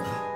you